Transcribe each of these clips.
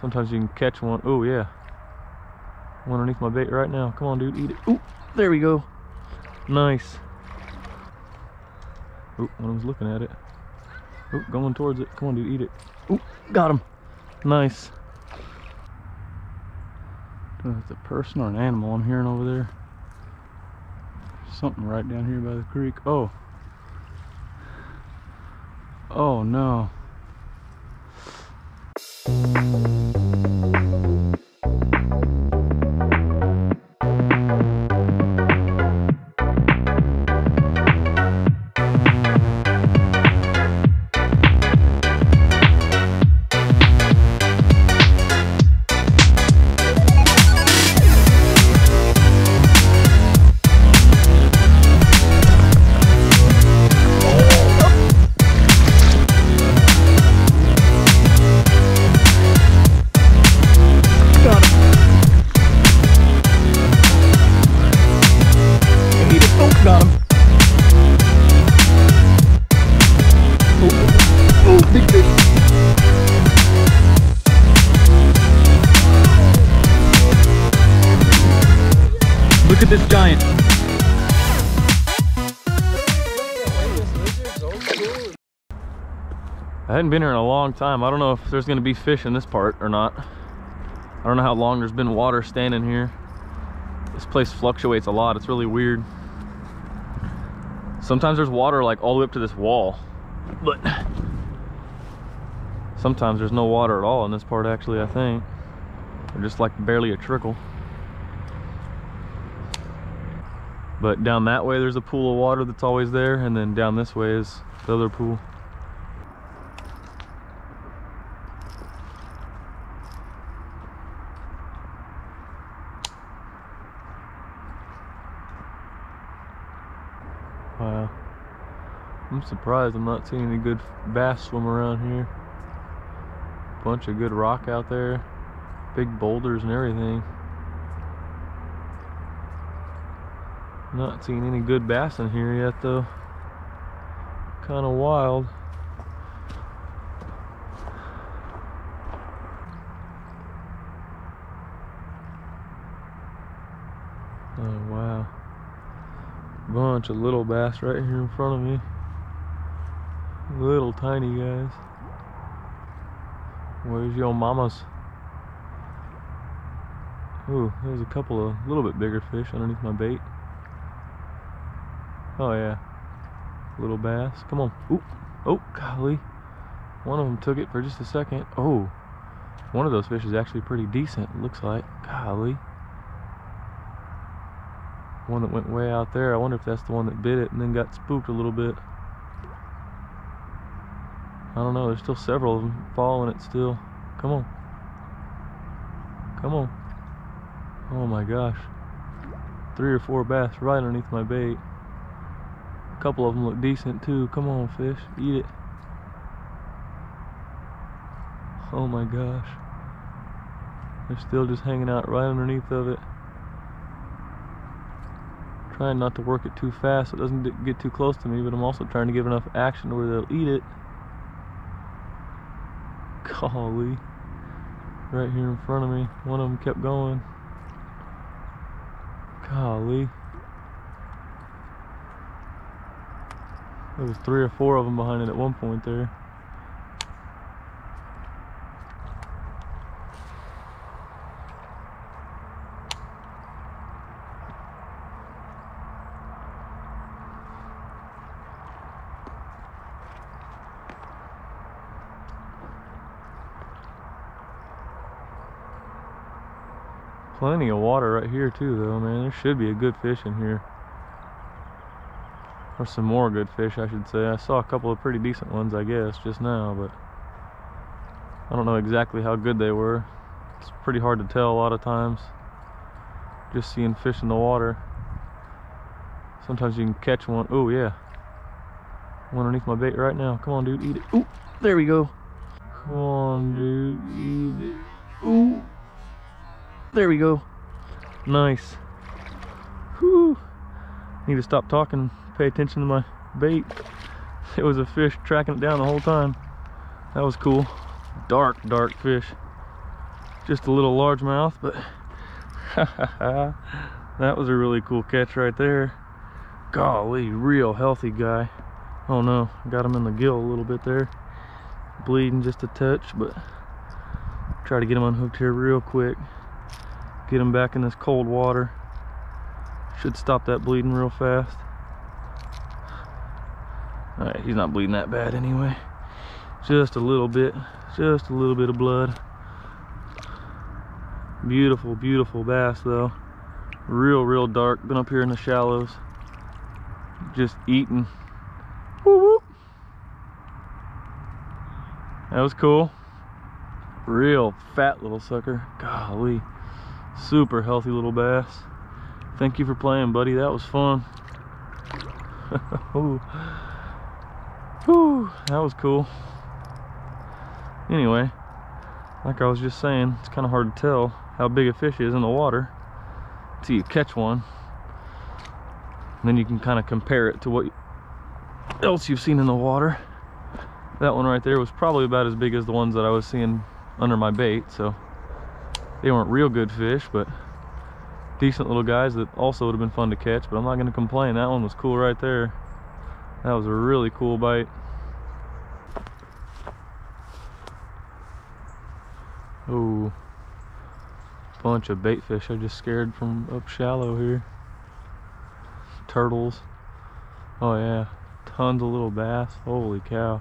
Sometimes you can catch one. Oh yeah. One underneath my bait right now. Come on, dude, eat it. Ooh, there we go. Nice. Ooh, one of them's looking at it. Ooh, going towards it. Come on, dude, eat it. Ooh, got him. Nice. Don't know if it's a person or an animal I'm hearing over there. Something right down here by the creek. Oh. Oh no. Look at this giant. I hadn't been here in a long time. I don't know if there's gonna be fish in this part or not. I don't know how long there's been water standing here. This place fluctuates a lot. It's really weird. Sometimes there's water like all the way up to this wall, but sometimes there's no water at all in this part actually, I think. Or just like barely a trickle. But down that way there's a pool of water that's always there, and then down this way is the other pool. Wow. I'm surprised I'm not seeing any good bass swim around here. Bunch of good rock out there. Big boulders and everything. Not seeing any good bass in here yet though. Kinda wild. Oh wow bunch of little bass right here in front of me. Little tiny guys. Where's your mamas? Ooh, there's a couple of little bit bigger fish underneath my bait. Oh yeah. Little bass. Come on. Ooh. Oh, golly. One of them took it for just a second. Oh. One of those fish is actually pretty decent, looks like. Golly one that went way out there. I wonder if that's the one that bit it and then got spooked a little bit. I don't know. There's still several of them following it still. Come on. Come on. Oh my gosh. Three or four bass right underneath my bait. A couple of them look decent too. Come on, fish. Eat it. Oh my gosh. They're still just hanging out right underneath of it. Trying not to work it too fast so it doesn't get too close to me, but I'm also trying to give enough action where they'll eat it. Golly. Right here in front of me. One of them kept going. Golly. There was three or four of them behind it at one point there. Plenty of water right here too though, man. There should be a good fish in here. Or some more good fish, I should say. I saw a couple of pretty decent ones, I guess, just now, but I don't know exactly how good they were. It's pretty hard to tell a lot of times. Just seeing fish in the water. Sometimes you can catch one. Oh yeah. One underneath my bait right now. Come on, dude, eat it. Ooh, there we go. Come on, dude, eat it. Ooh. There we go. Nice. Whew. Need to stop talking, pay attention to my bait. It was a fish tracking it down the whole time. That was cool. Dark, dark fish. Just a little largemouth, but that was a really cool catch right there. Golly, real healthy guy. Oh no, got him in the gill a little bit there. Bleeding just a touch, but try to get him unhooked here real quick. Get him back in this cold water. Should stop that bleeding real fast. Alright, he's not bleeding that bad anyway. Just a little bit, just a little bit of blood. Beautiful, beautiful bass though. Real, real dark. Been up here in the shallows. Just eating. Woo woo. That was cool. Real fat little sucker. Golly. Super healthy little bass. Thank you for playing, buddy. That was fun. That was cool. Anyway, like I was just saying, it's kind of hard to tell how big a fish is in the water until you catch one. And then you can kind of compare it to what else you've seen in the water. That one right there was probably about as big as the ones that I was seeing under my bait, so they weren't real good fish, but decent little guys that also would have been fun to catch, but I'm not going to complain. That one was cool right there. That was a really cool bite. Oh, bunch of bait fish I just scared from up shallow here. Turtles. Oh yeah, tons of little bass. Holy cow.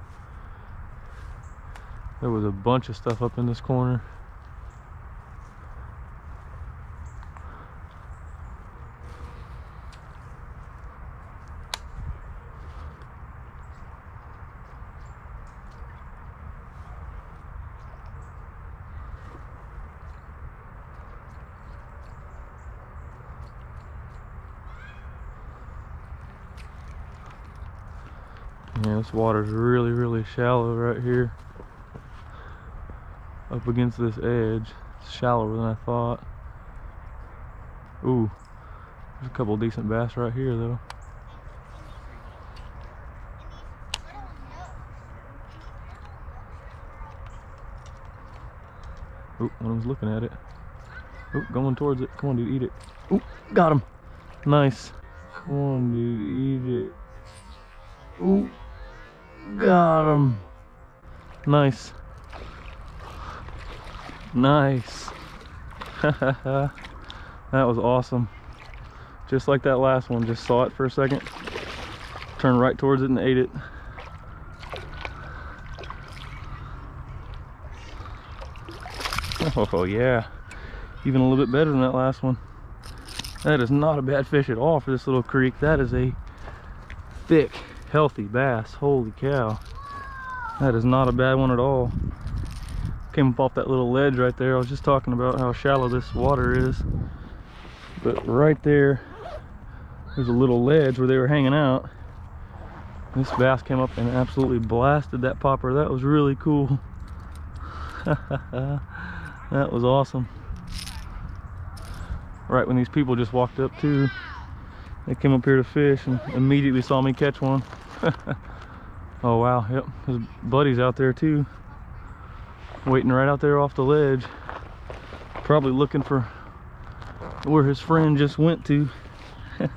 There was a bunch of stuff up in this corner. This water's really, really shallow right here. Up against this edge. It's shallower than I thought. Ooh, there's a couple decent bass right here though. Ooh, one of them's looking at it. Ooh, going towards it. Come on, dude, eat it. Ooh, got him. Nice. Come on, dude, eat it. Ooh. Got him. Nice. Nice. that was awesome. Just like that last one, just saw it for a second. Turned right towards it and ate it. Oh yeah, even a little bit better than that last one. That is not a bad fish at all for this little creek. That is a thick, healthy bass. Holy cow. That is not a bad one at all. Came up off that little ledge right there. I was just talking about how shallow this water is. But right there, there's a little ledge where they were hanging out. This bass came up and absolutely blasted that popper. That was really cool. that was awesome. Right when these people just walked up too. They came up here to fish and immediately saw me catch one. oh wow, yep, his buddy's out there too. Waiting right out there off the ledge. Probably looking for where his friend just went to.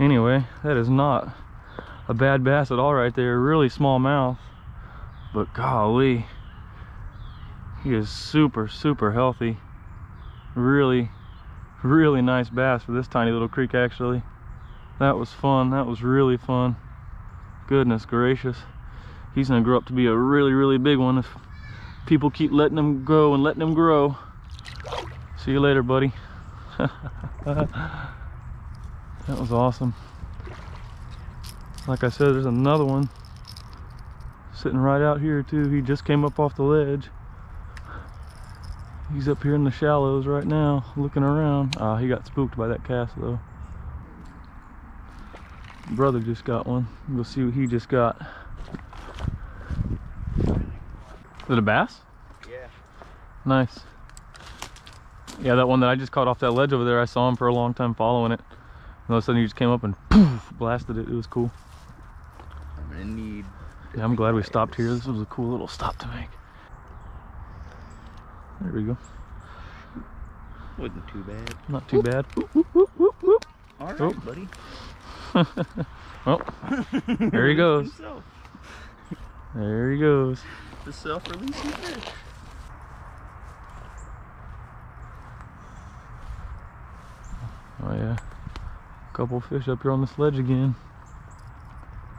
anyway, that is not a bad bass at all right there. Really small mouth, but golly, he is super, super healthy. Really really nice bass for this tiny little creek actually that was fun. That was really fun. Goodness gracious. He's gonna grow up to be a really really big one if people keep letting him grow and letting him grow. See you later buddy. That was awesome. Like I said there's another one sitting right out here too. He just came up off the ledge. He's up here in the shallows right now, looking around. Ah, he got spooked by that cast though. Brother just got one. We'll see what he just got. Is it a bass? Yeah. Nice. Yeah, that one that I just caught off that ledge over there, I saw him for a long time following it. And all of a sudden he just came up and poof, blasted it. It was cool. I'm gonna need. Yeah, I'm glad we stopped here. This was a cool little stop to make. There we go. Wasn't too bad. Not too bad. Whoop, whoop, whoop, whoop, whoop. All right, Oh. buddy. Well, There he goes. There he goes. The self-releasing fish. Oh yeah. A couple fish up here on the sledge again.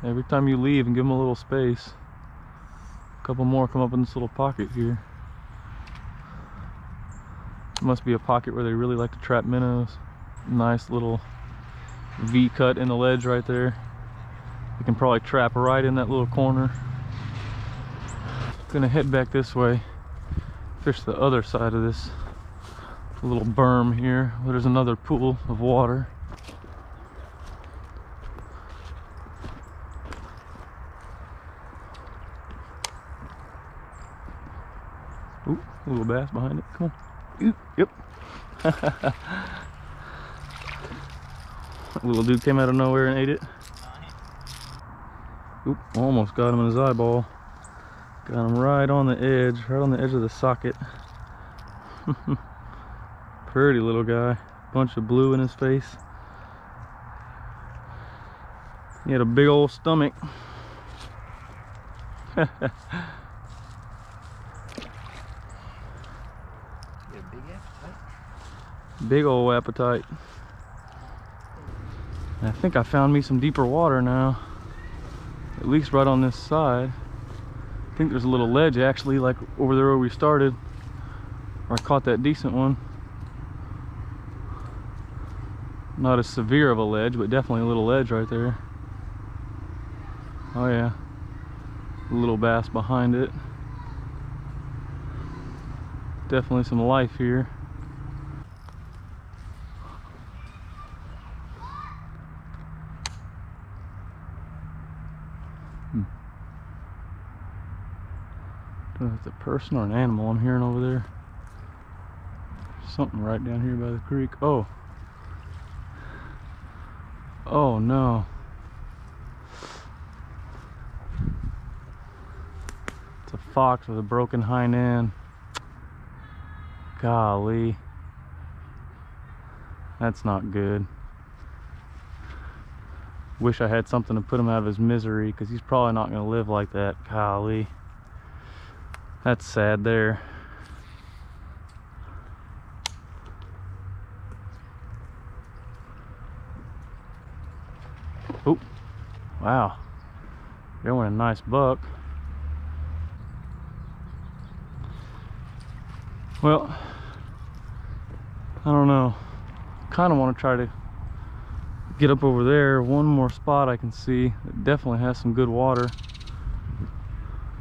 Every time you leave and give them a little space, a couple more come up in this little pocket here. Must be a pocket where they really like to trap minnows. Nice little V cut in the ledge right there. You can probably trap right in that little corner. Gonna head back this way, fish the other side of this little berm here there's another pool of water. Ooh, a little bass behind it. Come on. Ooh, yep. little dude came out of nowhere and ate it. Oop, almost got him in his eyeball. Got him right on the edge, right on the edge of the socket. Pretty little guy. Bunch of blue in his face. He had a big old stomach. Big old appetite. And I think I found me some deeper water now. At least right on this side. I think there's a little ledge actually, like over there where we started. Where I caught that decent one. Not as severe of a ledge, but definitely a little ledge right there. Oh yeah. A little bass behind it. Definitely some life here. It's a person or an animal I'm hearing over there. Something right down here by the creek. Oh. Oh no. It's a fox with a broken hind end. Golly. That's not good. Wish I had something to put him out of his misery because he's probably not going to live like that. Golly. That's sad there. Oh, wow. Went a nice buck. Well, I don't know. Kind of want to try to get up over there. One more spot I can see that definitely has some good water.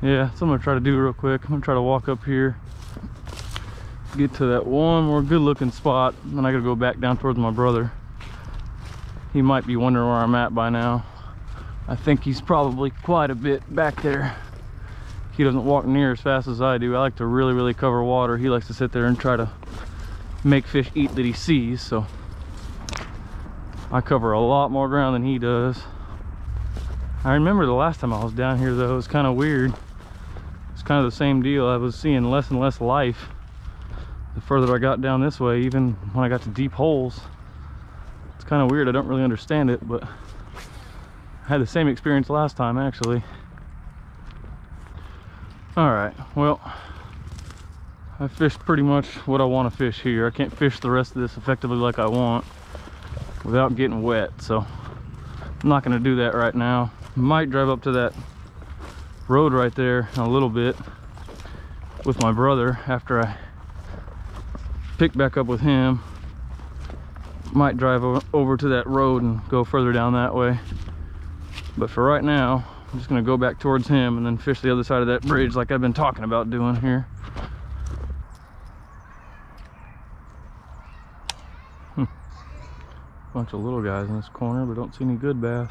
Yeah, so I'm gonna try to do real quick. I'm gonna try to walk up here, get to that one more good looking spot, and then I gotta go back down towards my brother. He might be wondering where I'm at by now. I think he's probably quite a bit back there. He doesn't walk near as fast as I do. I like to really, really cover water. He likes to sit there and try to make fish eat that he sees, so I cover a lot more ground than he does. I remember the last time I was down here though, it was kind of weird. Kind of the same deal. I was seeing less and less life the further I got down this way, even when I got to deep holes. It's kind of weird. I don't really understand it, but I had the same experience last time actually. All right, well, I fished pretty much what I want to fish here. I can't fish the rest of this effectively like I want without getting wet, so I'm not gonna do that right now. Might drive up to that road right there a little bit with my brother after I pick back up with him. Might drive over to that road and go further down that way. But for right now, I'm just gonna go back towards him and then fish the other side of that bridge like I've been talking about doing here. Hmm. Bunch of little guys in this corner, but don't see any good bass.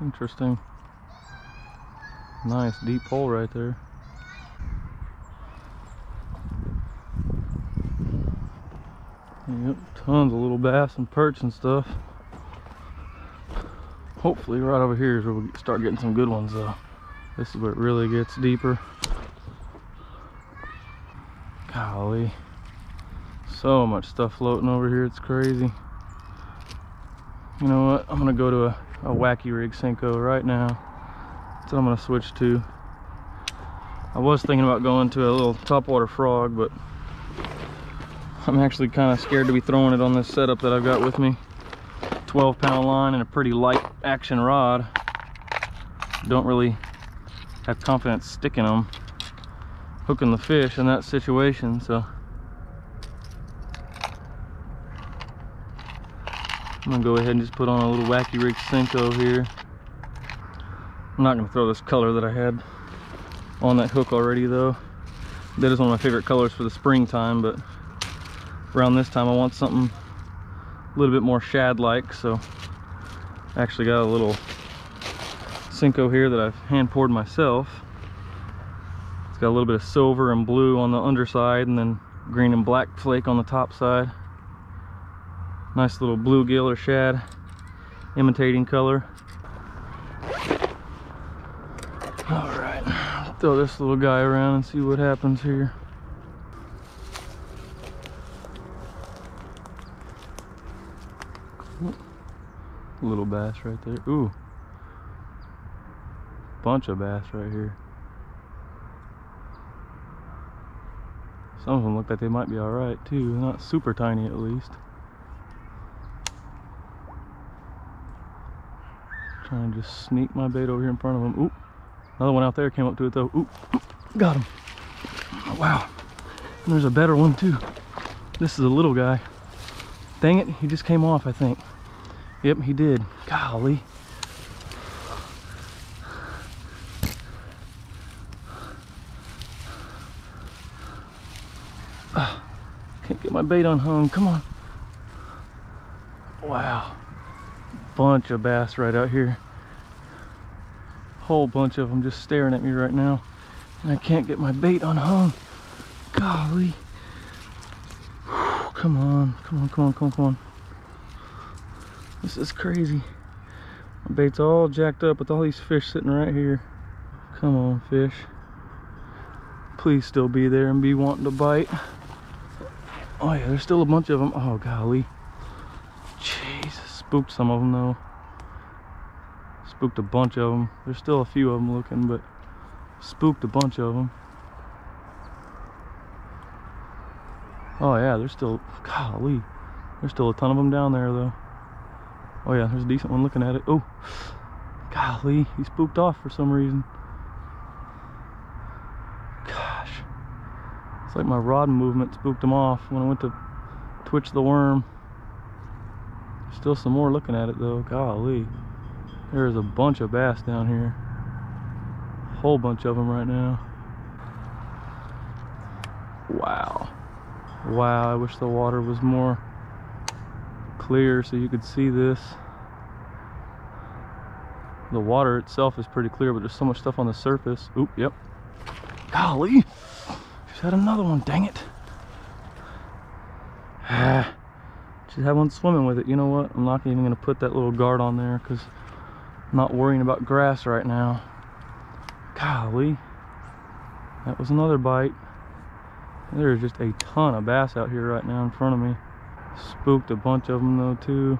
Interesting. Nice deep hole right there. Yep, tons of little bass and perch and stuff. Hopefully right over here is where we start getting some good ones though. This is where it really gets deeper. Golly. So much stuff floating over here, it's crazy. You know what? I'm gonna go to a, a wacky rig Senko right now. What I'm gonna switch to. I was thinking about going to a little topwater frog, but I'm actually kind of scared to be throwing it on this setup that I've got with me. 12 pound line and a pretty light action rod. Don't really have confidence sticking them, hooking the fish in that situation, so. I'm gonna go ahead and just put on a little wacky rig Senko here. I'm not gonna throw this color that I had on that hook already though. That is one of my favorite colors for the springtime, but around this time I want something a little bit more shad-like, so I actually got a little Senko here that I've hand poured myself. It's got a little bit of silver and blue on the underside and then green and black flake on the top side. Nice little bluegill or shad imitating color. Throw this little guy around and see what happens here. Little bass right there. Ooh. Bunch of bass right here. Some of them look like they might be alright too. Not super tiny at least. Trying to just sneak my bait over here in front of them. Oop. Another one out there came up to it though. Oop. Got him. Oh, wow. And there's a better one too. This is a little guy. Dang it, he just came off, I think. Yep, he did. Golly. Ah, can't get my bait unhung. Come on. Wow bunch of bass right out here. Whole bunch of them just staring at me right now. And I can't get my bait unhung. Golly. Come on, come on, come on, come on, come on. This is crazy. My bait's all jacked up with all these fish sitting right here. Come on, fish. Please still be there and be wanting to bite. Oh yeah, there's still a bunch of them. Oh golly Jeez. spooked some of them though. Spooked a bunch of them. There's still a few of them looking, but spooked a bunch of them. Oh yeah, there's still, golly, there's still a ton of them down there though. Oh yeah, there's a decent one looking at it. Oh, golly, he spooked off for some reason. Gosh, it's like my rod movement spooked him off when I went to twitch the worm. Still some more looking at it though. Golly. There's a bunch of bass down here. A Whole bunch of them right now. Wow. Wow, I wish the water was more clear so you could see this. The water itself is pretty clear, but there's so much stuff on the surface. Oop, yep. Golly. Just had another one, dang it. Just have one swimming with it. You know what? I'm not even gonna put that little guard on there because not worrying about grass right now. Golly. That was another bite. There's just a ton of bass out here right now in front of me. Spooked a bunch of them though too.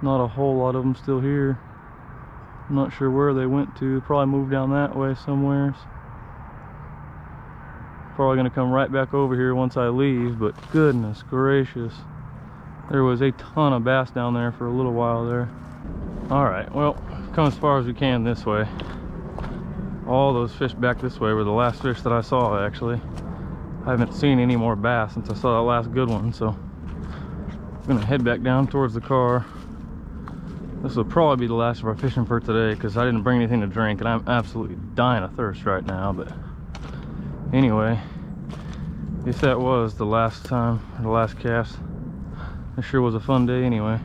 Not a whole lot of them still here. I'm not sure where they went to. Probably moved down that way somewhere. Probably gonna come right back over here once I leave, but goodness gracious. There was a ton of bass down there for a little while there. All right, well, come as far as we can this way. All those fish back this way were the last fish that I saw, actually. I haven't seen any more bass since I saw that last good one, so I'm gonna head back down towards the car. This will probably be the last of our fishing for today because I didn't bring anything to drink and I'm absolutely dying of thirst right now, but anyway, if that was the last time, the last cast, it sure was a fun day anyway.